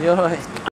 Yun.